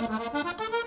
ただ。